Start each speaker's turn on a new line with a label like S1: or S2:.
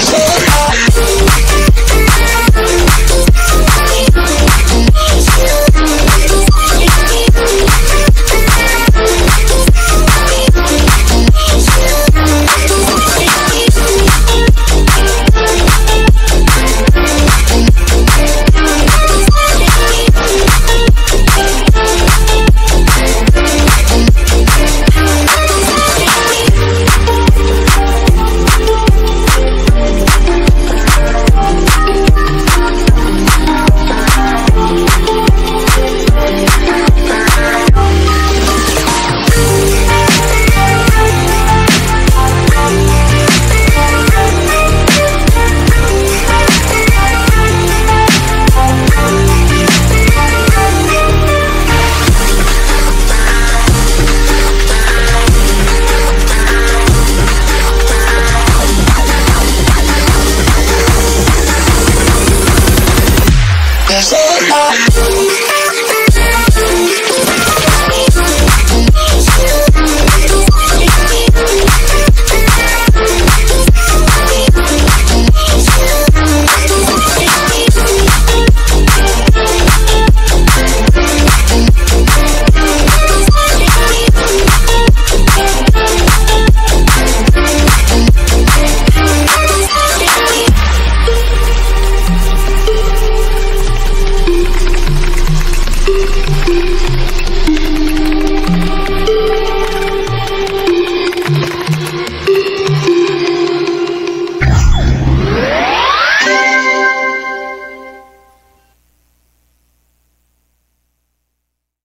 S1: Yeah. Yeah.